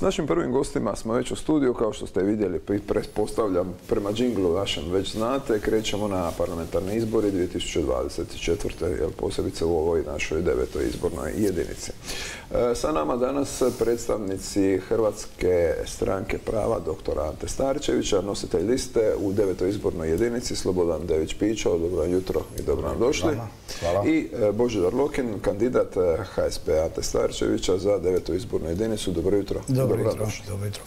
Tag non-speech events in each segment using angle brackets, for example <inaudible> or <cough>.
S našim prvim gostima smo već u studiju, kao što ste vidjeli, pretpostavljam prema džinglu vašem već znate, krećemo na parlamentarne izbori 2024. Jel, posebice u ovoj našoj devetoj izbornoj jedinici. E, sa nama danas predstavnici Hrvatske stranke prava dr. Ante Starčevića, nositelj liste u devetoj izbornoj jedinici, Slobodan Dević Pićo, dobro jutro i dobro nam došli. I e, Božidar Lokin, kandidat HSP Ante Starčevića za devetu izbornu jedinicu. Dobro jutro. Dobro jutro. Dobro jutro.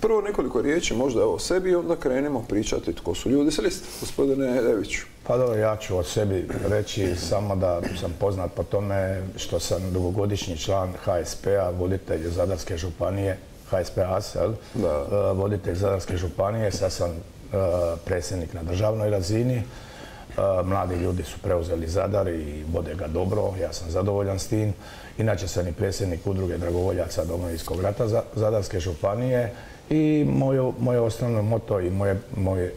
Prvo nekoliko riječi možda o sebi i onda krenemo pričati tko su ljudi sa liste. Gospodine Deviću. Pa dobro, ja ću o sebi reći samo da sam poznat po tome što sam dugogodišnji član HSP-a, voditelj Zadarske županije, HSP ASL, e, voditelj Zadarske županije, sad sam e, predsjednik na državnoj razini. Mladi ljudi su preuzeli Zadar i vode ga dobro, ja sam zadovoljan s tim. Inače sam i predsjednik udruge dragovoljaca Domovinskog rata Zadarske županije i moje osnovno moto i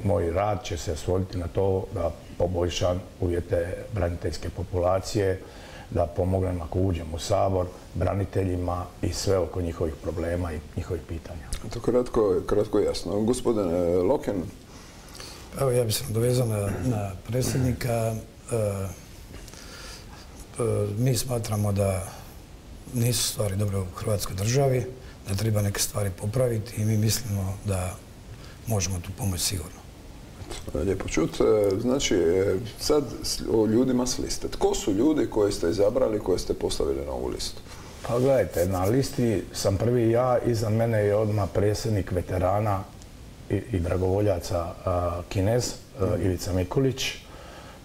moj rad će se svoditi na to da poboljšam uvjete braniteljske populacije, da pomognem ako uđem u Sabor braniteljima i sve oko njihovih problema i njihovih pitanja. To kratko, kratko jasno. Gospodine Loken. Evo ja bih se dovezao na, predsjednika. E, e, mi smatramo da nisu stvari dobre u Hrvatskoj državi, da treba neke stvari popraviti i mi mislimo da možemo tu pomoći sigurno. Lijepo čut. E, znači, sad o ljudima s liste. Tko su ljudi koje ste izabrali, koje ste postavili na ovu listu? Pa gledajte, na listi sam prvi ja, iza mene je odmah predsjednik veterana i, dragovoljaca Kinez. Ivica Mikulić,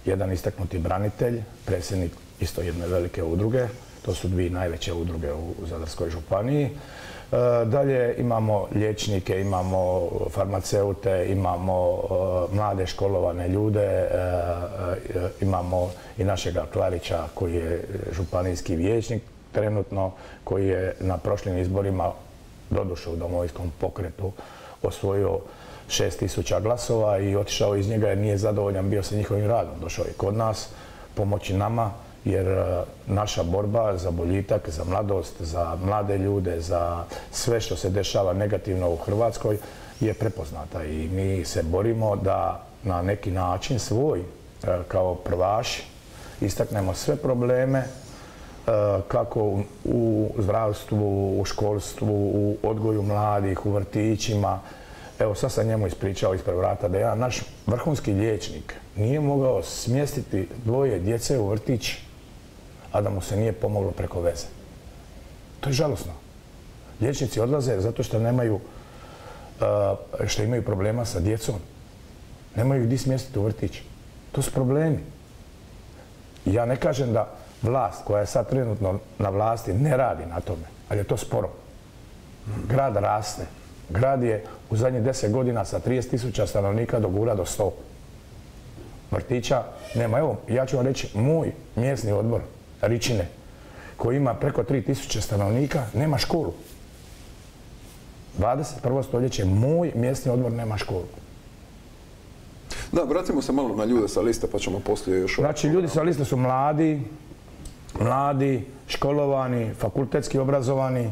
jedan istaknuti branitelj, predsjednik isto jedne velike udruge. To su dvije najveće udruge u Zadarskoj županiji. Dalje imamo liječnike, imamo farmaceute, imamo mlade školovane ljude, imamo i našega Klarića koji je županijski vijećnik trenutno, koji je na prošlim izborima dodušao u domovinskom pokretu osvojio 6000 glasova i otišao iz njega jer nije zadovoljan bio sa njihovim radom. Došao je kod nas pomoći nama jer e, naša borba za boljitak, za mladost, za mlade ljude, za sve što se dešava negativno u Hrvatskoj je prepoznata i mi se borimo da na neki način svoj e, kao prvaši istaknemo sve probleme kako u zdravstvu, u školstvu, u odgoju mladih, u vrtićima. Evo sad sam njemu ispričao ispred vrata da jedan naš vrhunski liječnik nije mogao smjestiti dvoje djece u vrtić a da mu se nije pomoglo preko veze. To je žalosno. Liječnici odlaze zato što nemaju, uh, što imaju problema sa djecom. Nemaju gdje smjestiti u vrtić. To su problemi. Ja ne kažem da vlast koja je sad trenutno na vlasti ne radi na tome, ali je to sporo. Grad raste. Grad je u zadnjih deset godina sa 30.000 stanovnika dogura do 100. Vrtića nema. Evo, ja ću vam reći, moj mjesni odbor Ričine, koji ima preko 3000 stanovnika, nema školu. 21. stoljeće, moj mjesni odbor nema školu. Da, vratimo se malo na ljude sa liste, pa ćemo poslije još... Znači, ljudi sa liste su mladi, mladi, školovani, fakultetski obrazovani,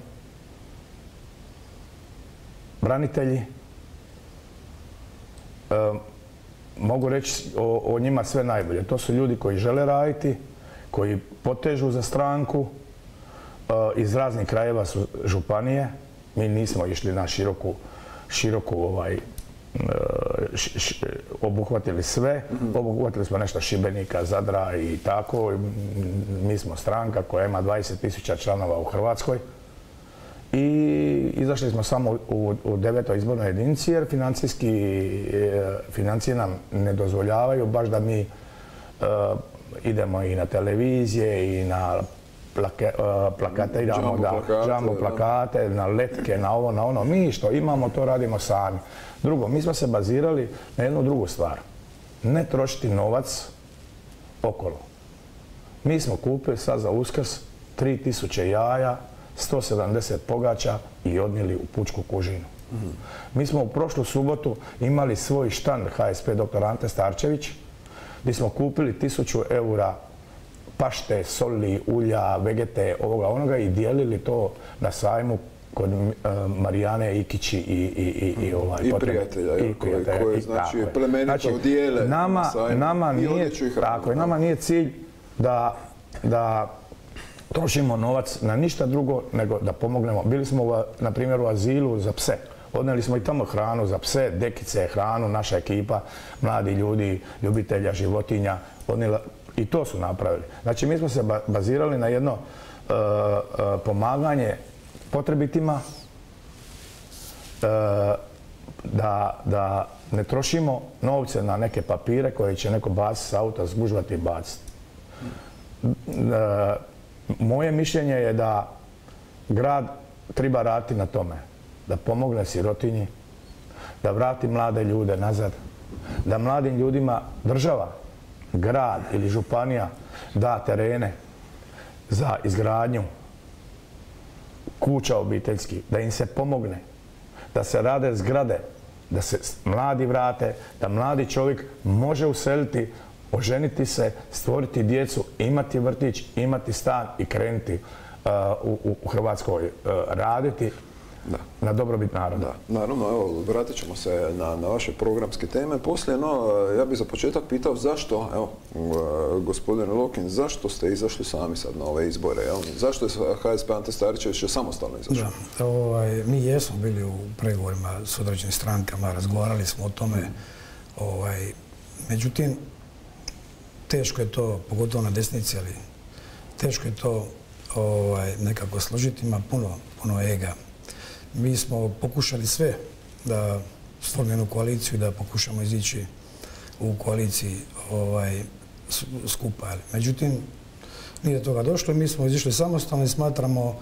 branitelji. E, mogu reći o njima sve najbolje. To su ljudi koji žele raditi, koji potežu za stranku. E, iz raznih krajeva su županije. Mi nismo išli na široku, široku ovaj, e, obuhvatili sve. Mhm. Obuhvatili smo nešto Šibenika, Zadra i tako. Mi smo stranka koja ima 20.000 članova u Hrvatskoj. I izašli smo samo u, devetoj izbornoj jedinici jer financijski, e, financije nam ne dozvoljavaju baš da mi idemo i na televizije i na plake, uh, plakate, idemo da plakate, na letke, na ovo, na ono. Mi što imamo, to radimo sami. Drugo, mi smo se bazirali na jednu drugu stvar. Ne trošiti novac okolo. Mi smo kupili sad za uskrs 3000 jaja, 170 pogača i odnijeli u pučku kužinu. Mi smo u prošlu subotu imali svoj štand HSP dr. Ante Starčević, gdje smo kupili tisuću eura pašte, soli, ulja, vegete, ovoga onoga i dijelili to na sajmu kod uh, Marijane Ikići i, i, i, i ovaj... I prijatelja, i prijatelja, i znači, tako plemenito dijele nama, na sajmu nama i nije, odjeću i hranu, tako je, nama nije cilj da, da trošimo novac na ništa drugo nego da pomognemo. Bili smo na primjer u azilu za pse. Odneli smo i tamo hranu za pse, dekice, hranu, naša ekipa, mladi ljudi, ljubitelja životinja, odnijela, i to su napravili. Znači mi smo se ba- bazirali na jedno e, e, pomaganje potrebitima, e, da, ne trošimo novce na neke papire koje će neko baciti s auta, zgužvati i baciti. Moje mišljenje je da grad treba raditi na tome, da pomogne sirotinji, da vrati mlade ljude nazad, da mladim ljudima država, grad ili županija da terene za izgradnju kuća obiteljskih, da im se pomogne, da se rade zgrade, da se mladi vrate, da mladi čovjek može useliti, oženiti se, stvoriti djecu, imati vrtić, imati stan i krenuti uh, u Hrvatskoj uh, raditi Da. na dobrobit naroda. Da, naravno, evo, vratit ćemo se na, na vaše programske teme. Poslije, no, ja bih za početak pitao zašto, evo, e, gospodine Lokin, zašto ste izašli sami sad na ove izbore, jel? Zašto je HSP Ante Staričević je samostalno izašao? Da, ovaj, mi jesmo bili u pregovorima s određenim strankama, razgovarali smo o tome. Ovaj, međutim, teško je to, pogotovo na desnici, ali teško je to ovaj, nekako složiti, ima puno, puno ega. Mi smo pokušali sve da stvorimo jednu koaliciju i da pokušamo izići u koaliciji ovaj, skupa. Međutim, nije do toga došlo mi smo izišli samostalno i smatramo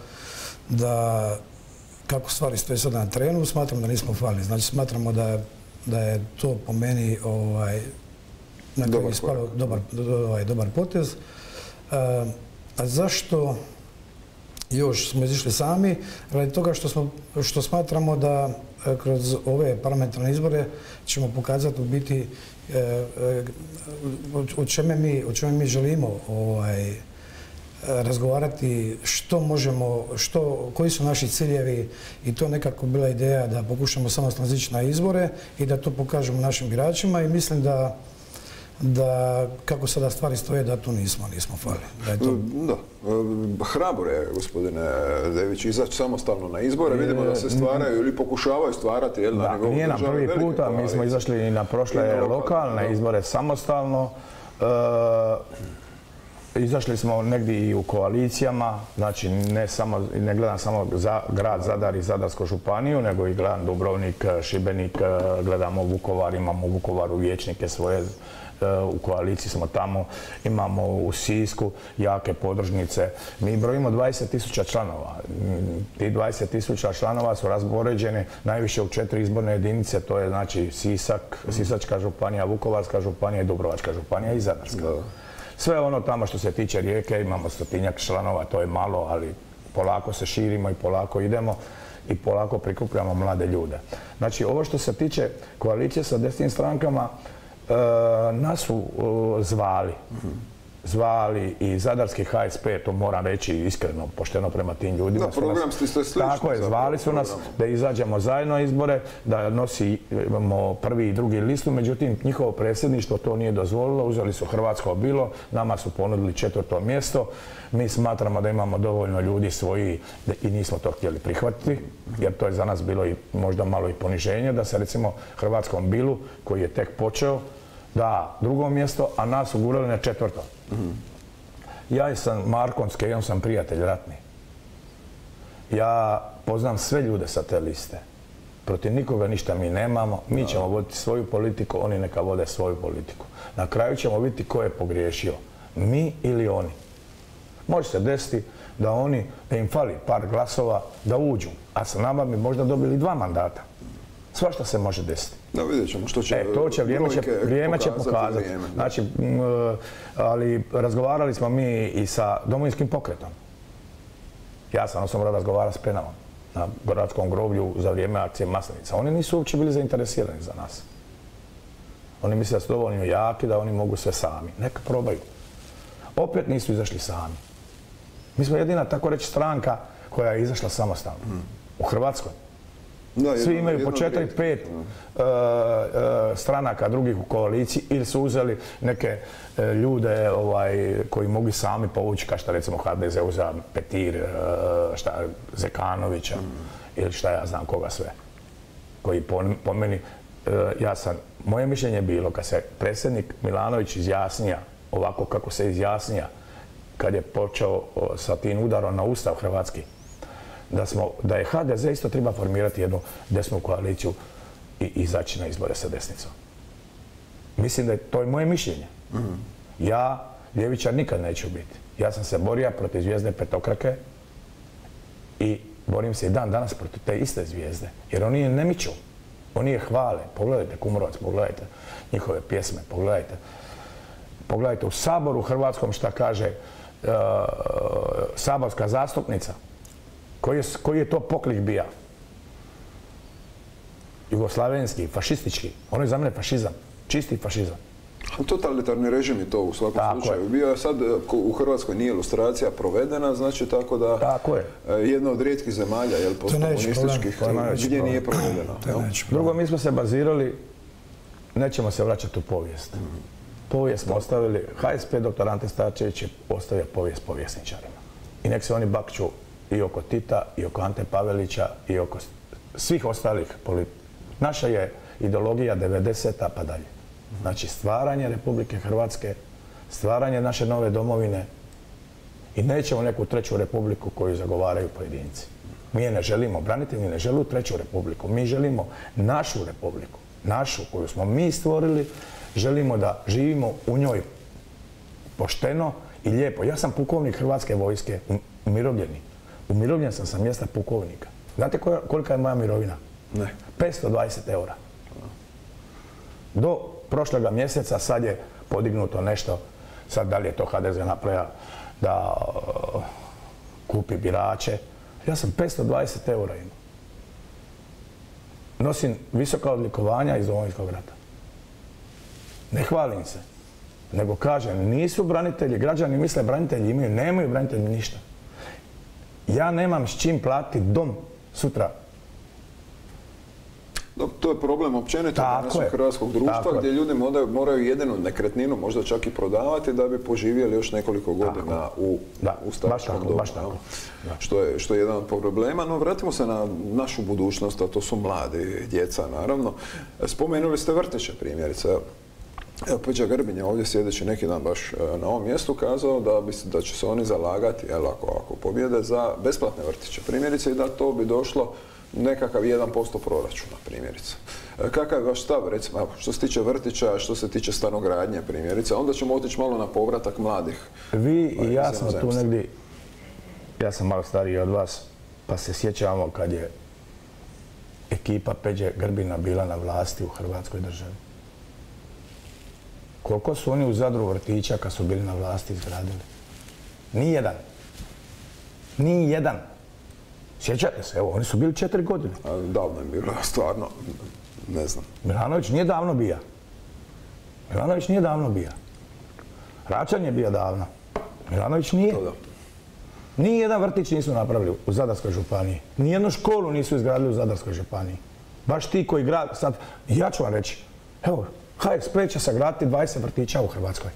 da kako stvari stoje sada na terenu, smatramo da nismo falili. Znači smatramo da, da je to po meni ovaj, na Dobar ispalo dobar, ovaj, dobar potez. E, a zašto još smo izišli sami? Radi toga što, smo, što smatramo da e, kroz ove parlamentarne izbore ćemo pokazati u biti e, e, o- o čeme mi, o čemu mi želimo ovaj, razgovarati što možemo, što, koji su naši ciljevi i to nekako bila ideja da pokušamo samostalno izići na izbore i da to pokažemo našim biračima i mislim da da kako sada stvari stoje da tu nismo, nismo fali. Da je to Da, e, hrabro je, gospodine Dević, izaći samostalno na izbore. Vidimo da se stvaraju ili pokušavaju stvarati, jel, na Da, nivou nije države prvi puta, mi smo izašli i na prošle na lokalne, izbore samostalno. E, izašli smo negdje i u koalicijama, znači ne, samo, ne gledam samo za grad Zadar i Zadarsku županiju, nego i gledam Dubrovnik, Šibenik, e, gledamo Vukovar, imamo u Vukovaru vijećnike svoje, u koaliciji smo tamo, imamo u Sisku jake podružnice. Mi brojimo 20.000 članova. Ti 20.000 članova su razboređeni najviše u četiri izborne jedinice, to je znači Sisak, Sisačka županija, Vukovarska županija i Dubrovačka županija i Zadarska. Sve ono tamo što se tiče rijeke, imamo stotinjak članova, to je malo, ali polako se širimo i polako idemo i polako prikupljamo mlade ljude. Znači, ovo što se tiče koalicije sa desnim strankama, e, nas su e, zvali. Zvali i Zadarski HSP, to moram reći iskreno, pošteno prema tim ljudima. Da, programski ste slični Tako je, zvali su nas da izađemo zajedno izbore, da nosimo prvi i drugi listu, međutim njihovo predsjedništvo to nije dozvolilo, uzeli su Hrvatsko bilo, nama su ponudili četvrto mjesto, mi smatramo da imamo dovoljno ljudi svoji i nismo to htjeli prihvatiti, jer to je za nas bilo i možda malo i poniženje, da se recimo Hrvatskom bilu, koji je tek počeo, da drugo mjesto, a nas ugurali na četvrto. Ja sam Markon, s kojim sam prijatelj ratni. Ja poznam sve ljude sa te liste. Protiv nikoga ništa mi nemamo. Mi ćemo voditi svoju politiku, oni neka vode svoju politiku. Na kraju ćemo vidjeti ko je pogriješio. Mi ili oni. Može se desiti da oni, da im fali par glasova, da uđu. A sa nama bi možda dobili dva mandata. Svašta se može desiti. Da, vidjet ćemo što će... E, to će, vrijeme će, vrijeme će pokazati. vrijeme. Znači, m, e, ali razgovarali smo mi i sa domovinskim pokretom. Ja sam osobno razgovarao s Penavom na gradskom groblju za vrijeme akcije Maslenica. Oni nisu uopće bili zainteresirani za nas. Oni misle da su dovoljno jaki, da oni mogu sve sami. Neka probaju. Opet nisu izašli sami. Mi smo jedina, tako reći, stranka koja je izašla samostalno. U Hrvatskoj. Da, Svi imaju po jedno četiri, pet e, e, stranaka drugih u koaliciji ili su uzeli neke e, ljude ovaj, koji mogu sami povući, kao što recimo HDZ uzeo Petir, šta, Zekanovića ili šta ja znam koga sve. Koji po, po meni, ja sam, moje mišljenje je bilo kad se predsjednik Milanović izjasnija ovako kako se izjasnija kad je počeo sa tim udarom na Ustav Hrvatski, da, smo, da je HDZ isto treba formirati jednu desnu koaliciju i izaći na izbore sa desnicom. Mislim da je to je moje mišljenje. Ja ljevičar nikad neću biti. Ja sam se borio protiv zvijezde petokrake i borim se i dan danas protiv te iste zvijezde. Jer oni je ne miču. Oni je hvale. Pogledajte Kumrovac, pogledajte njihove pjesme, pogledajte. Pogledajte u Saboru Hrvatskom šta kaže e, saborska zastupnica. Koji je, koji je to poklik bija? Jugoslavenski, fašistički. Ono je za mene fašizam. Čisti fašizam. Ali Totalitarni režim je to u svakom Tako slučaju. je. Bio je sad, e, u Hrvatskoj nije ilustracija provedena, znači tako da Tako je. e, jedna od rijetkih zemalja, jel, postkomunističkih, gdje nije provedena. Drugo, mi smo se bazirali, nećemo se vraćati u povijest. Povijest smo ostavili, HSP dr. Ante Starčević je ostavio povijest povjesničarima. I nek se oni bakću i oko Tita, i oko Ante Pavelića, i oko svih ostalih politi. Naša je ideologija 90-a pa dalje. Znači stvaranje Republike Hrvatske, stvaranje naše nove domovine i nećemo neku treću republiku koju zagovaraju pojedinci. Mi je ne želimo, branitelji ne žele treću republiku, mi želimo našu republiku, našu koju smo mi stvorili, želimo da živimo u njoj pošteno i lijepo. Ja sam pukovnik Hrvatske vojske, um- umirovljeni. Umirovljen sam sa mjesta pukovnika. Znate koja- kolika je moja mirovina? Ne. 520 eura. Do prošloga mjeseca sad je podignuto nešto, sad da li je to HDZ napravio da uh, kupi birače. Ja sam 520 eura imao. Nosim visoka odlikovanja iz Domovinskog rata. Ne hvalim se, nego kažem, nisu branitelji, građani misle branitelji imaju, nemaju branitelji ništa. Ja nemam s čim platiti dom sutra Dobro, To je problem općenito našeg je. hrvatskog društva Tako gdje ljudi moraju, moraju jedinu nekretninu možda čak i prodavati da bi poživjeli još nekoliko godina u, Da, u staračkom baš tako. Da. Što, je, što je jedan od problema, no vratimo se na našu budućnost, a to su mladi, djeca naravno. Spomenuli ste vrtiće primjerice, evo. Peđa Grbin je ovdje sjedeći neki dan baš e, na ovom mjestu kazao da, bi, da će se oni zalagati, jel, ako, ako pobjede, za besplatne vrtiće. Primjerice i da to bi došlo nekakav 1% proračuna, primjerice. E, Kakav je vaš stav, recimo, što se tiče vrtića, što se tiče stanogradnje, primjerice, onda ćemo otići malo na povratak mladih. Vi i Ovaj, ja smo tu negdje, ja sam malo stariji od vas, pa se sjećamo kad je ekipa Peđe Grbina bila na vlasti u Hrvatskoj državi. Koliko su oni u Zadru vrtića kad su bili na vlasti izgradili? Ni jedan. Ni jedan. Sjećate se, evo, oni su bili četiri godine. Davno je bilo, stvarno, ne znam. Milanović nije davno bija. Milanović nije davno bija. Račan je bio davno. Milanović nije. To da. Ni jedan vrtić nisu napravili u Zadarskoj županiji. Ni jednu školu nisu izgradili u Zadarskoj županiji. Baš ti koji grad, sad, ja ću vam reći, evo, HSP će sagraditi 20 vrtića u Hrvatskoj.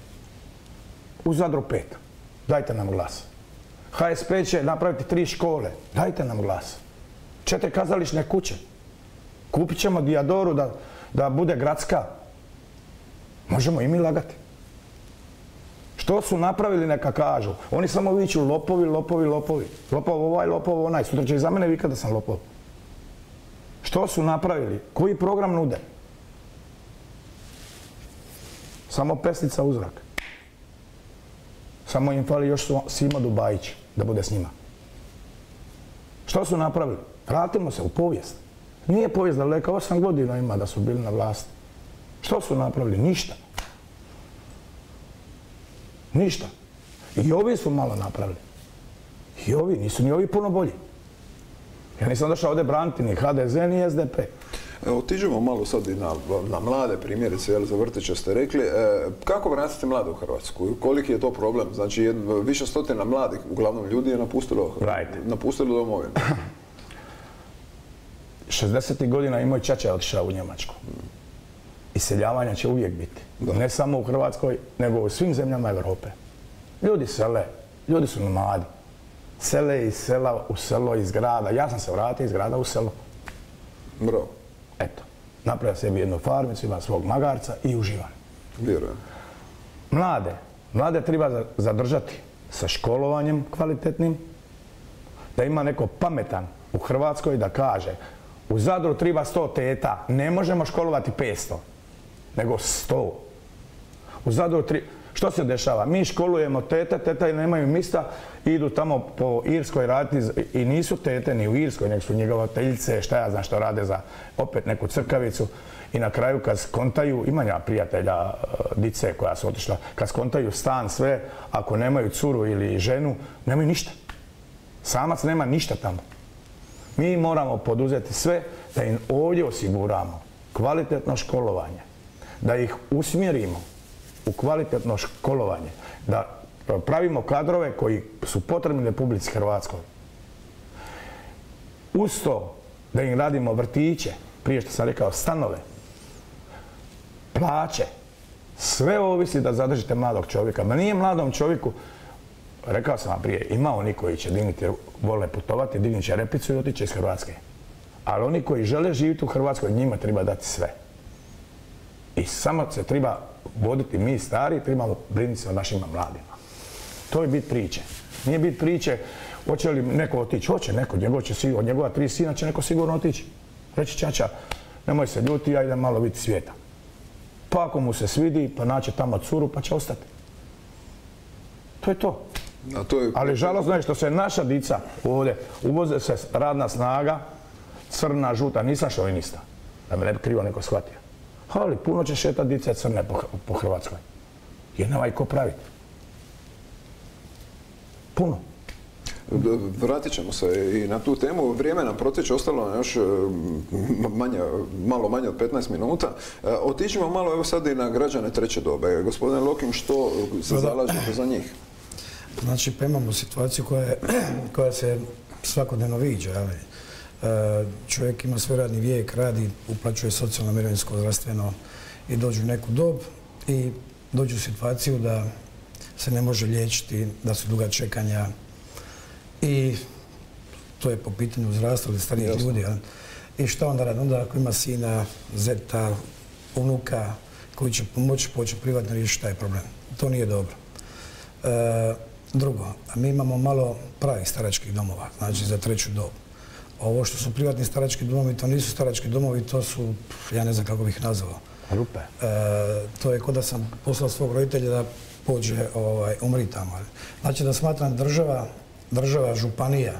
U Zadru pet. Dajte nam glas. HSP će napraviti tri škole. Dajte nam glas. Četiri kazališne kuće. Kupit ćemo Diadoru da, da bude gradska. Možemo i mi lagati. Što su napravili neka kažu. Oni samo viču lopovi, lopovi, lopovi. Lopov ovaj, lopov onaj. Sutra će i za mene vikati da sam lopov. Što su napravili? Koji program nude? Samo pesnica u zrak. Samo im fali još Simo Dubajić da bude s njima. Što su napravili? Vratimo se u povijest. Nije povijest daleka, osam godina ima da su bili na vlasti. Što su napravili? Ništa. Ništa. I ovi su malo napravili. I ovi, nisu ni ovi puno bolji. Ja nisam došao ovdje braniti ni HDZ, ni SDP. Otiđemo malo sad i na, na mlade primjerice, jel, za vrtiće ste rekli. E, kako vratiti mlade u Hrvatsku? Koliki je to problem? Znači, jed- više stotina mladih, uglavnom ljudi je napustilo, Gledajte. napustilo domovinu. <clears throat> 60. godina i moj čača je otišao u Njemačku. Iseljavanja će uvijek biti. Ne samo u Hrvatskoj, nego u svim zemljama Europe. Ljudi sele, ljudi su nomadi. Sele iz sela u selo, iz grada. Ja sam se vratio iz grada u selo. Bravo. Eto, napravio sebi jednu farmicu, ima svog magarca i uživam. Vjerujem. Mlade, mlade treba za- zadržati sa školovanjem kvalitetnim, da ima neko pametan u Hrvatskoj da kaže u Zadru treba 100 teta, ne možemo školovati 500, nego 100. U Zadru tri... Što se dešava? Mi školujemo tete, tete nemaju mista, idu tamo po Irskoj raditi i nisu tete ni u Irskoj, nego su njegovateljice, šta ja znam što rade za opet neku crkavicu. I na kraju kad skontaju, imam ja prijatelja, e, dice koja su otišla, kad skontaju stan sve, ako nemaju curu ili ženu, nemaju ništa. Samac nema ništa tamo. Mi moramo poduzeti sve da im ovdje osiguramo kvalitetno školovanje, da ih usmjerimo u kvalitetno školovanje, da pravimo kadrove koji su potrebni Republici Hrvatskoj. Uz to da im radimo vrtiće, prije što sam rekao stanove, plaće, sve ovisi da zadržite mladog čovjeka. Ma nije mladom čovjeku, rekao sam vam prije, ima oni koji će dignuti, vole putovati, dignut će repicu i otići iz Hrvatske. Ali oni koji žele živjeti u Hrvatskoj, njima treba dati sve. I samo se treba voditi mi stari, trebamo brinuti se o našim mladima. To je bit priče. Nije bit priče, hoće li neko otići, hoće neko, njegov će sigurno, od njegova tri sina će neko sigurno otići. Reći čača, nemoj se ljuti, ja idem malo vidjeti svijeta. Pa ako mu se svidi, pa naće tamo curu, pa će ostati. To je to. A to je Ali žalostno je što se naša dica ovdje, uvoze se radna snaga, crna, žuta, nisam šovinista, da me ne bi krivo neko shvatio. Ali puno će šetati dice crne po, po Hrvatskoj. Jer nema i ko praviti. Puno. Vratit ćemo se i na tu temu. Vrijeme nam protječe, ostalo nam još e, m- manje, malo manje od 15 minuta. E, Otiđimo malo evo sad i na građane treće dobe. Gospodine Lokim, što se Pa zalažete za njih? Znači, pa imamo situaciju koja, je- <clears throat> koja se svakodnevno viđa. jeli. E, čovjek ima svoj radni vijek, radi, uplaćuje socijalno, mirovinsko, zdravstveno i dođu u neku dob i dođu u situaciju da se ne može liječiti, da su duga čekanja i to je po pitanju zdravstva ili starijih ljudi. I šta onda radi? Onda ako ima sina, zeta, unuka koji će pomoći poći privatno riješiti taj problem. To nije dobro. E, drugo, mi imamo malo pravih staračkih domova, znači za treću dob. Ovo što su privatni starački domovi, to nisu starački domovi, to su, ja ne znam kako bih ih nazvao. Rupe. E, to je kod da sam poslao svog roditelja da pođe ovaj, umri tamo. Znači da smatram država, država, županija,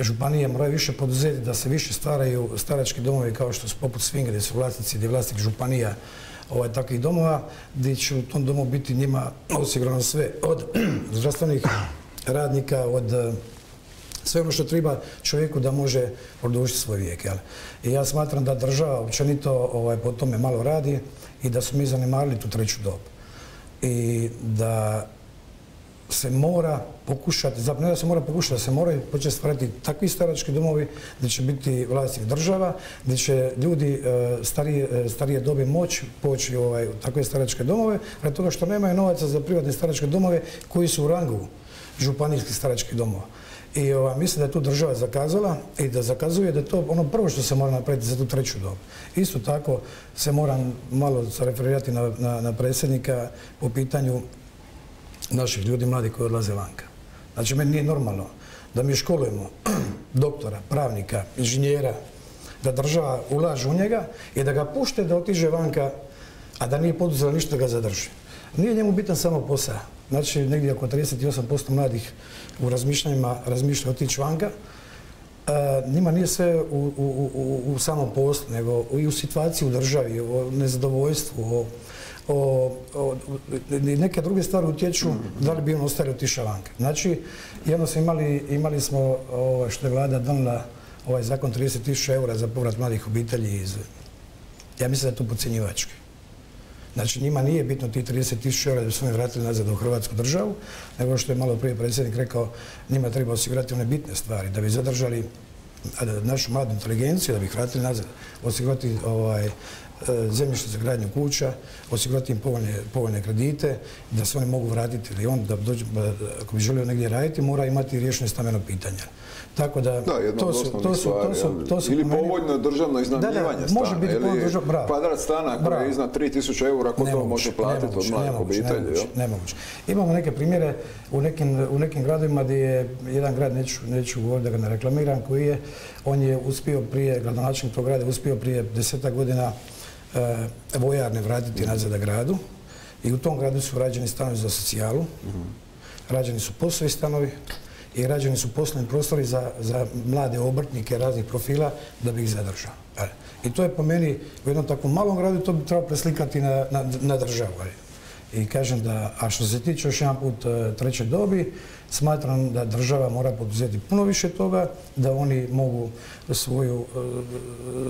županije moraju više poduzeti da se više stvaraju starački domovi kao što su poput Svinge, gdje su vlasnici, gdje je vlasnik županija ovaj, takvih domova, gdje će u tom domu biti njima osigurano sve od <clears throat> zdravstvenih radnika, od sve ono što treba čovjeku da može produžiti svoj vijek. Jel? I ja smatram da država općenito ovaj, po tome malo radi i da su mi zanemarili tu treću dob. I da se mora pokušati, zapravo ne da se mora pokušati, da se moraju početi stvarati takvi starački domovi gdje će biti vlasnik država, gdje će ljudi e, starije, e, starije dobi moći poći ovaj, u takve staračke domove, radi toga što nemaju novaca za privatne staračke domove koji su u rangu županijskih staračkih domova. I ovaj, mislim da je tu država zakazala i da zakazuje da je to ono prvo što se mora napraviti za tu treću dobu. Isto tako se moram malo referirati na, na, na predsjednika po pitanju naših ljudi mladi koji odlaze vanka. Znači, meni nije normalno da mi školujemo <clears throat> doktora, pravnika, inženjera, da država ulaže u njega i da ga pušte da otiže vanka, a da nije poduzela ništa da ga zadrži. Nije njemu bitan samo posao. Znači, negdje oko 38% mladih u razmišljanjima razmišlja otići vanka. E, njima nije sve u, samom poslu, nego i u situaciji u državi, o nezadovoljstvu, o, o, o, neke druge stvari utječu da li bi on ostali otišao vanka. Znači, jedno smo imali, imali smo, ovo, što je vlada donila ovaj zakon 30.000 eura za povrat mladih obitelji iz... Ja mislim da je to podcjenjivački. Znači njima nije bitno ti 30.000 eura da bi se oni vratili nazad u Hrvatsku državu, nego što je malo prije predsjednik rekao, njima treba osigurati one bitne stvari, da bi zadržali našu mladu inteligenciju, da bi ih vratili nazad, osigurati ovaj, zemljište za gradnju kuća, osigurati im povoljne, kredite, da se oni mogu vratiti ili on, da dođe, ako bi želio negdje raditi, mora imati riješeno stambeno pitanje. Tako da, da to su, to su, to su, to su, ili povoljno državno iznajmljivanje stana. Može biti državno, bravo. Kvadrat stana koji je iznad 3000 eura, ko to može platiti od mladih obitelji? Nemoguće, Imamo neke primjere u nekim, u nekim gradovima gdje je jedan grad, neću, neću govoriti da ga ne reklamiram, koji je, on je uspio prije, gradonačelnik tog grada, uspio prije deseta godina e, vojarne vratiti nazad na gradu i u tom gradu su rađeni stanovi za socijalu, rađeni su poslovi stanovi, i rađeni su poslovni prostori za, mlade obrtnike raznih profila da bi ih zadržao. E, I to je po meni u jednom takvom malom gradu to bi trebalo preslikati na, na, na državu. I kažem da, a što se tiče još jedan put e, treće dobi, smatram da država mora poduzeti puno više toga, da oni mogu e,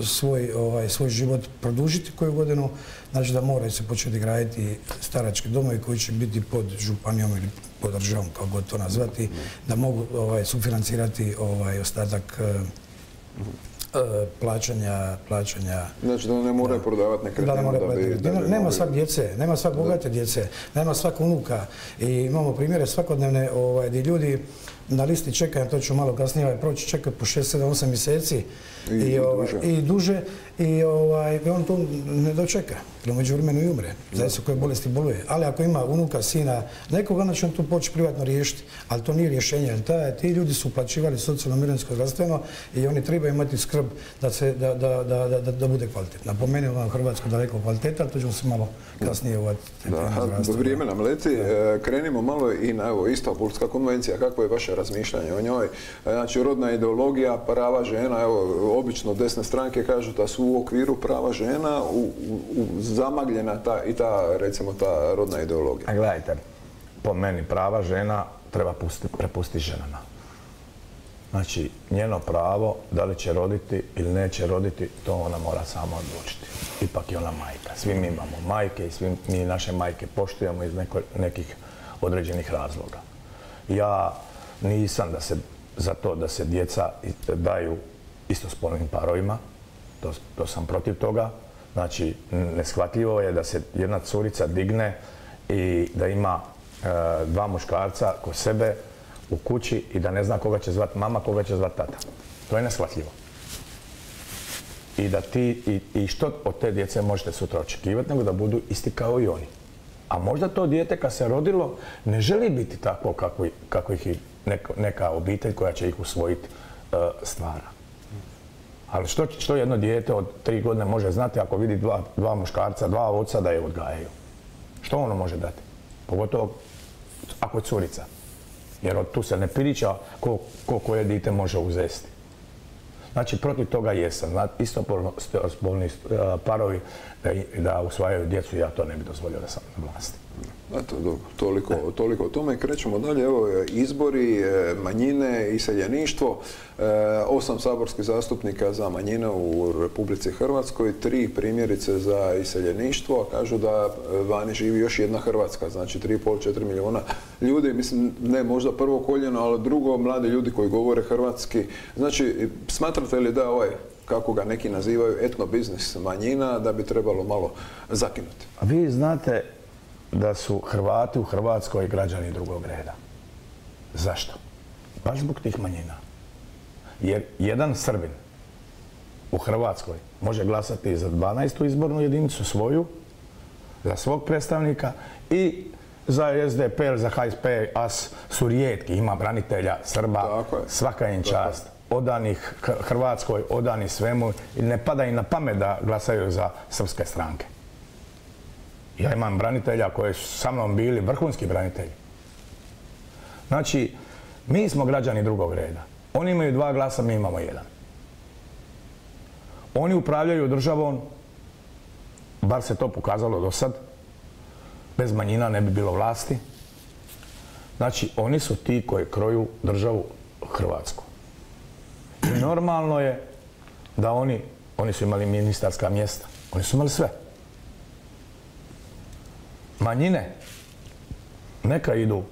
svoj, ovaj, svoj život produžiti koju godinu, znači da moraju se početi graditi starački domovi koji će biti pod županijom ili pod državom, kao god to nazvati, da mogu ovaj, sufinancirati ovaj, ostatak e, plaćanja, plaćanja... Znači da ne moraju prodavati nekretninu da, da, bi... Da nema svak djece, nema svak bogate djece, nema svak unuka. I imamo primjere svakodnevne ovaj, gdje ljudi na listi čekanja, to ću malo kasnije ovaj, proći, čekati po 6, 7, 8 mjeseci i, ovaj, i, duže. i ovaj, on to ne dočeka, jer umeđu vremenu i umre, zavisno koje bolesti boluje. Ali ako ima unuka, sina, nekoga, onda će on to poći privatno riješiti, ali to nije rješenje, jer ti ljudi su uplaćivali socijalno mirovinsko zdravstveno i oni trebaju imati skrb da, se, da, da, da, da bude kvalitetna. Po meni je Hrvatsko daleko kvaliteta, ali to ćemo se malo kasnije uvatiti. Da, vrijeme nam leti, e, krenimo malo i na evo, Istanbulska konvencija, kako je vaše razmišljanje o njoj? Znači, rodna ideologija, prava žena, evo, obično desne stranke kažu da su u okviru prava žena u, zamagljena ta, i ta, recimo, ta rodna ideologija. A gledajte, po meni prava žena treba prepustiti ženama. Znači, njeno pravo, da li će roditi ili neće roditi, to ona mora sama odlučiti. Ipak je ona majka. Svi mi imamo majke i svi mi naše majke poštujemo iz nekih određenih razloga. Ja nisam da se, za to da se djeca daju istospolnim parovima, to, sam protiv toga. Znači, neshvatljivo je da se jedna curica digne i da ima e, dva muškarca kod sebe u kući i da ne zna koga će zvat mama, koga će zvat tata. To je neshvatljivo. I da ti, i, što od te djece možete sutra očekivati, nego da budu isti kao i oni. A možda to dijete kad se rodilo ne želi biti takvo kako, ih neka, obitelj koja će ih usvojiti e, stvara. Ali što, jedno dijete od tri godine može znati ako vidi dva, muškarca, dva oca da je odgajaju? Što ono može dati? Pogotovo ako je curica. Jer tu se ne priča ko, ko koje dite može uzesti. Znači, protiv toga jesam. Isto spolni parovi da usvajaju djecu, ja to ne bi dozvolio da sam na vlasti. Eto, toliko, toliko o tome. Krećemo dalje. Evo, izbori, e, manjine, iseljeništvo. E, osam saborskih zastupnika za manjine u Republici Hrvatskoj, tri primjerice za iseljeništvo. Kažu da vani živi još jedna Hrvatska, znači 3,5-4 milijuna ljudi. Mislim, ne možda prvo koljeno, ali drugo, mladi ljudi koji govore hrvatski. Znači, smatrate li da ovaj kako ga neki nazivaju etnobiznis manjina, da bi trebalo malo zakinuti? A vi znate da su Hrvati u Hrvatskoj građani drugog reda. Zašto? Baš zbog tih manjina. Jer jedan Srbin u Hrvatskoj može glasati za 12. izbornu jedinicu svoju, za svog predstavnika i za SDP ili za HSP, AS su rijetki, ima branitelja, Srba, svaka im čast, odanih Hrvatskoj, odani svemu ne pada im na pamet da glasaju za srpske stranke. Ja imam branitelja koji su sa mnom bili vrhunski branitelji. Znači, mi smo građani drugog reda. Oni imaju dva glasa, mi imamo jedan. Oni upravljaju državom, bar se to pokazalo do sad, bez manjina ne bi bilo vlasti. Znači, oni su ti koji kroju državu Hrvatsku. I normalno je da oni, oni su imali ministarska mjesta, oni su imali sve. Manjine neka idu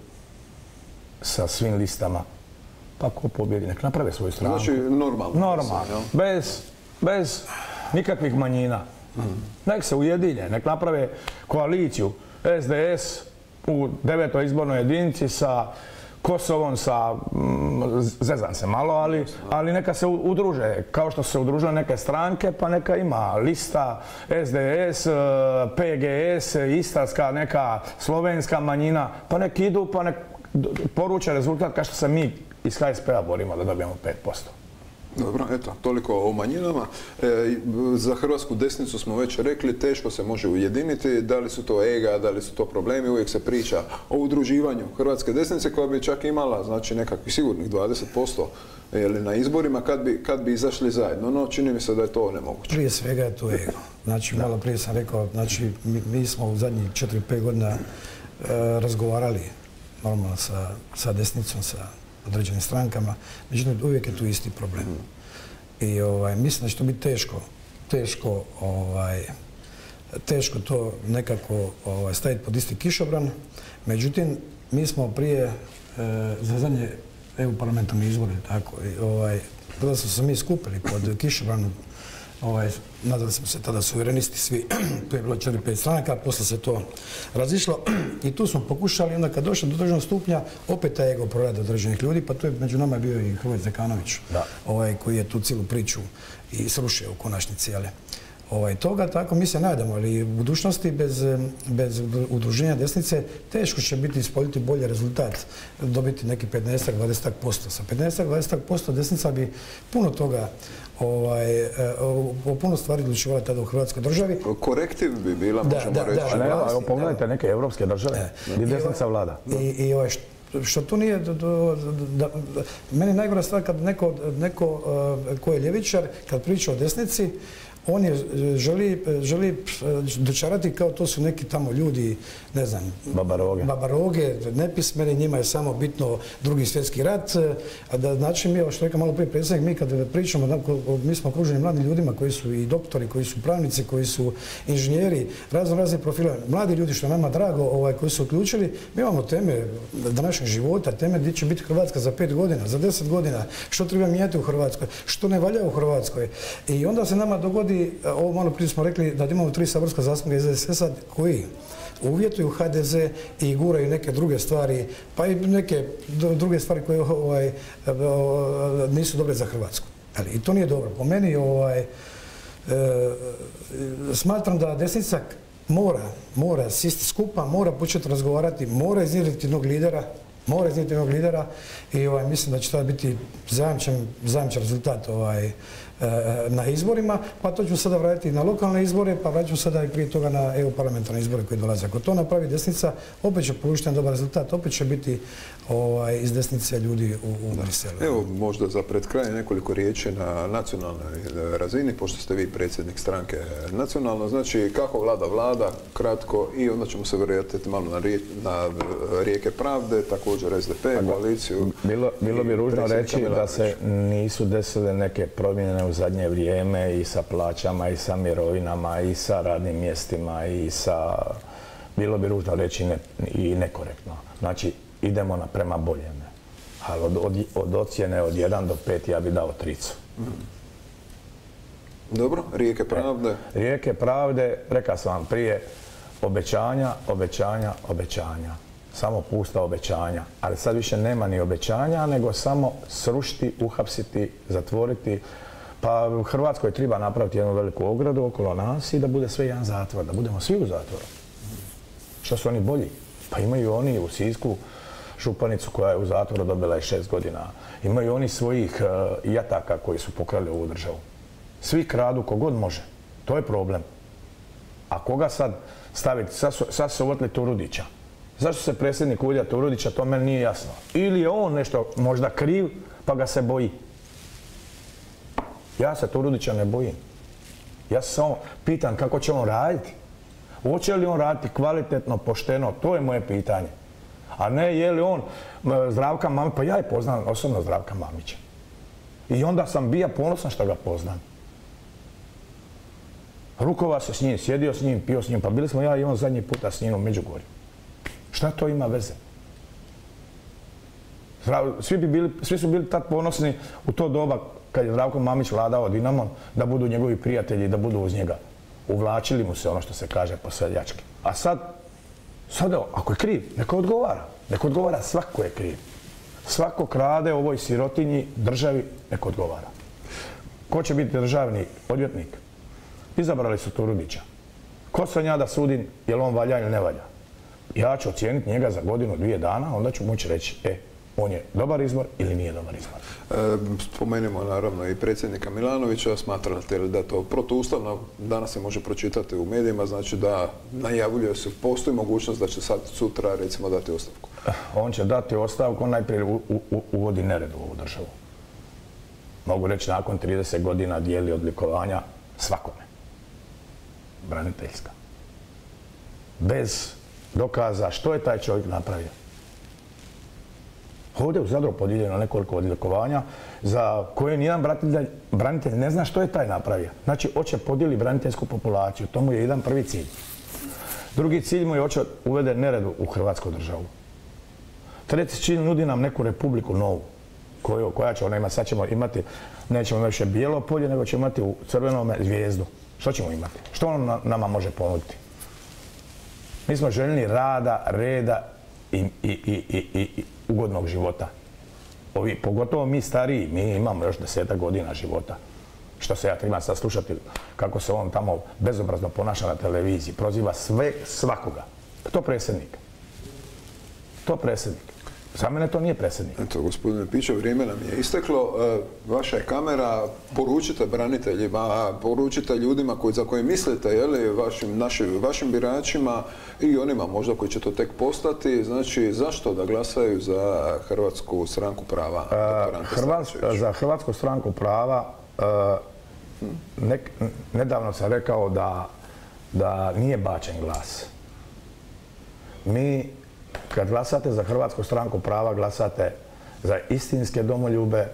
sa svim listama pa ko pobjedi, nek naprave svoju stranku. Znači, normalno. Normalno, bez, bez nikakvih manjina. Nek se ujedinje, nek naprave koaliciju SDS u devetoj izbornoj jedinici sa Kosovom, sa, zezam se malo, ali, ali neka se udruže, kao što se udružile neke stranke, pa neka ima lista SDS, PGS, Istarska, neka slovenska manjina, pa nek idu, pa nek poruče rezultat kao što se mi iz HSP-a borimo da dobijemo 5%. Dobro, eto, toliko o manjinama. E, za hrvatsku desnicu smo već rekli, teško se može ujediniti, da li su to ega, da li su to problemi, uvijek se priča o udruživanju hrvatske desnice koja bi čak imala, znači, nekakvih sigurnih 20% je li, na izborima kad bi, kad bi izašli zajedno, no čini mi se da je to nemoguće. Prije svega je to ego. Znači, malo prije sam rekao, znači, mi, mi smo u zadnjih 4-5 godina e, razgovarali normalno sa, sa desnicom, sa određenim strankama, međutim, uvijek je tu isti problem. I ovaj, mislim da će to biti teško, teško, ovaj, teško to nekako ovaj, staviti pod isti kišobran. Međutim, mi smo prije e, za zadnje EU parlamentarne izbore, tako, i, ovaj, tada smo se mi skupili pod kišobranom Ovaj, nadali smo se tada suverenisti svi, <clears throat> tu je bilo 4-5 stranaka, poslije se to razišlo. <clears throat> I tu smo pokušali, onda kad došlo do određenog stupnja, opet taj ego prorada određenih ljudi, pa tu je među nama bio i Hrvoje Zekanović, ovaj, koji je tu cijelu priču i srušio u konačnici, ali ovaj, toga, tako mi se nadamo, ali u budućnosti bez, bez udruženja desnice teško će biti ispoljiti bolji rezultat, dobiti neki 15-20%. Sa 15-20% desnica bi puno toga, ovaj, e, o, puno stvari odlučivala tada u Hrvatskoj državi. Korektiv bi bila, Da, možemo da, reći. da. Pa ne, evo, pogledajte neke evropske države gdje desnica vlada. I, i ovaj, što, što tu nije, do- do- da, da- meni je najgora stvar kad neko, neko uh, ko je ljevičar, kad priča o desnici, on je želi, želi e, dočarati kao to su neki tamo ljudi, ne znam, Babaroge. babaroge, nepismeni, njima je samo bitno drugi svjetski rat. e, A da znači mi, što rekao malo prije predsjednik, mi kad pričamo, mi smo okruženi mladim ljudima koji su i doktori, koji su pravnici, koji su inženjeri, razno razne profile. Mladi ljudi što je nama drago, ovaj, koji su uključili, mi imamo teme današnjeg života, teme gdje će biti Hrvatska za pet godina, za deset godina, što treba mijenjati u Hrvatskoj, što ne valja u Hrvatskoj. I onda se nama dogodi, ovo malo prije smo rekli da imamo tri saborska zastupnika iz SDSS-a koji uvjetuju HDZ i guraju neke druge stvari, pa i neke druge stvari koje ovaj, o, nisu dobre za Hrvatsku. Ali i to nije dobro. Po meni ovaj, e, smatram da desnica mora, mora sisti skupa, mora početi razgovarati, mora iznjedriti jednog lidera, mora iznjedriti jednog lidera i ovaj, mislim da će to biti zajamčen rezultat ovaj, e, na izborima, pa to ću sada vratiti na lokalne izbore, pa vraću sada i prije toga na EU parlamentarne izbore koji dolaze. Ako to napravi desnica, opet će polučiti jedan dobar rezultat, opet će biti ovaj, iz desnice ljudi u, u Briselu. Evo, možda za pred kraj nekoliko riječi na nacionalnoj razini, pošto ste vi predsjednik stranke nacionalno. Znači, kako vlada vlada, kratko, i onda ćemo se vratiti malo na, rije- na e, rijeke pravde, također SDP, koaliciju. Bilo, bilo bi ružno reći da se nisu desile neke promjene u zadnje vrijeme i sa plaćama i sa mirovinama i sa radnim mjestima i sa... Bilo bi ružno reći ne- i nekorektno. Znači, idemo na prema boljeme. Ali od, od, od ocjene od 1 do 5 ja bi dao tricu. Dobro, rijeke pravde. Rijeke pravde, rekao sam vam prije, obećanja, obećanja, obećanja. Samo pusta obećanja. Ali sad više nema ni obećanja, nego samo srušiti, uhapsiti, zatvoriti. Pa u Hrvatskoj treba napraviti jednu veliku ogradu okolo nas i da bude sve jedan zatvor, da budemo svi u zatvoru. Što su oni bolji? Pa imaju oni u Sisku županicu koja je u zatvoru dobila je šest godina. Imaju oni svojih e, jataka koji su pokrali ovu državu. Svi kradu kogod može. To je problem. A koga sad staviti? Sad su, se uvotili Turudića. Zašto se predsjednik ulja Turudića, to meni nije jasno. Ili je on nešto možda kriv, pa ga se boji. Ja se Turudića ne bojim. Ja se samo pitam kako će on raditi. Hoće li on raditi kvalitetno, pošteno, to je moje pitanje. A ne je li on Zdravka Mamića, pa ja je poznam osobno Zdravka Mamića. I onda sam bija ponosan što ga poznam. Rukova se s njim, sjedio s njim, pio s njim, pa bili smo ja i on zadnji puta s njim u Međugorju. Šta to ima veze? Svi, bi bili, svi su bili tad ponosni u to doba kad je Zdravko Mamić vladao Dinamom, da budu njegovi prijatelji, da budu uz njega. Uvlačili mu se ono što se kaže poseljački. A sad, sad ako je kriv, neka odgovara. Neka odgovara, svako je kriv. Svako krade ovoj sirotinji, državi, neka odgovara. Ko će biti državni odvjetnik? Izabrali su Turudića. Ko sam ja da sudim je li on valja ili ne valja? Ja ću ocijeniti njega za godinu, dvije dana, onda ću moći reći, e, on je dobar izbor ili nije dobar izbor. E, spomenimo naravno i predsjednika Milanovića, smatrate li da to protuustavno, danas se može pročitati u medijima, znači da najavljuje se, postoji mogućnost da će sad sutra recimo dati ostavku? On će dati ostavku, on najprije uvodi nered u ovu državu. Mogu reći nakon 30 godina dijeli odlikovanja svakome. Braniteljska. Bez dokaza što je taj čovjek napravio. Ovdje u Zadru podijeljeno nekoliko odlikovanja za koje nijedan branitelj, ne zna što je taj napravio. Znači, hoće podijeli braniteljsku populaciju. To mu je jedan prvi cilj. Drugi cilj mu je hoće uvede nered u Hrvatsku državu. Treći cilj nudi nam neku republiku novu. koja će ona imati? Sad ćemo imati, nećemo više bijelo polje, nego ćemo imati u crvenome zvijezdu. Što ćemo imati? Što on nama može ponuditi? Mi smo željeni rada, reda i, i ugodnog života. Ovi, pogotovo mi stariji, mi imamo još desetak godina života. Što se ja trebam sad slušati kako se on tamo bezobrazno ponaša na televiziji. Proziva sve, svakoga. To predsjednik. To predsjednik. Za mene to nije predsjednik. Eto, gospodine Pićo, vrijeme nam je isteklo. E, vaša je kamera, poručite braniteljima, poručite ljudima koji, za koje mislite, jeli, vašim, vašim biračima i onima možda koji će to tek postati. Znači, zašto da glasaju za Hrvatsku stranku prava? E, za Hrvatsku stranku prava e, nedavno sam rekao da, da nije bačen glas. Mi kad glasate za Hrvatsku stranku prava, glasate za istinske domoljube,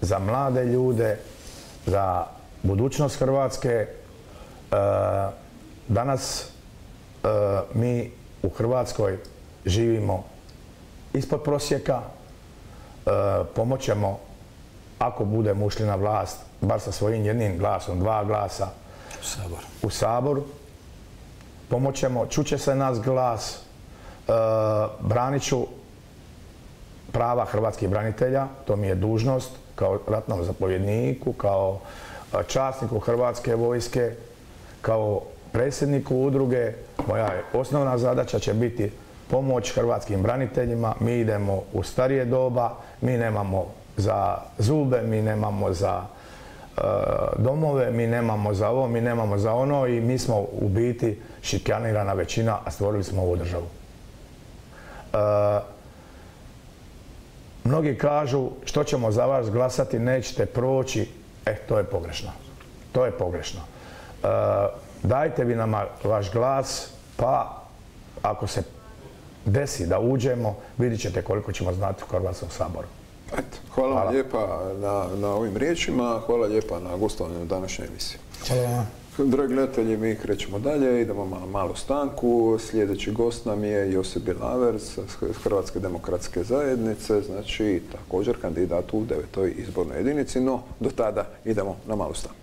za mlade ljude, za budućnost Hrvatske. E, danas e, mi u Hrvatskoj živimo ispod prosjeka, e, pomoćemo ako budemo ušli na vlast, bar sa svojim jednim glasom, dva glasa u Sabor. Pomoćemo, čuće se nas glas, branit ću prava hrvatskih branitelja, to mi je dužnost kao ratnom zapovjedniku, kao e, časniku Hrvatske vojske, kao predsjedniku udruge. Moja osnovna zadaća će biti pomoć hrvatskim braniteljima. Mi idemo u starije doba, mi nemamo za zube, mi nemamo za e, domove, mi nemamo za ovo, mi nemamo za ono i mi smo u biti šikanirana većina, a stvorili smo ovu državu. Mnogi kažu što ćemo za vas glasati, nećete proći. E, to je pogrešno. To je pogrešno. dajte vi nama vaš glas, pa ako se desi da uđemo, vidit ćete koliko ćemo znati u Hrvatskom saboru. hvala, vam lijepa na, na ovim riječima, hvala lijepa na gostovanju današnjoj emisiji. Hvala Dragi gledatelji, mi krećemo dalje, idemo malo malu stanku. Sljedeći gost nam je Josip Bilaver s Hrvatske demokratske zajednice, znači također kandidat u devetoj izbornoj jedinici, no do tada idemo na malu stanku.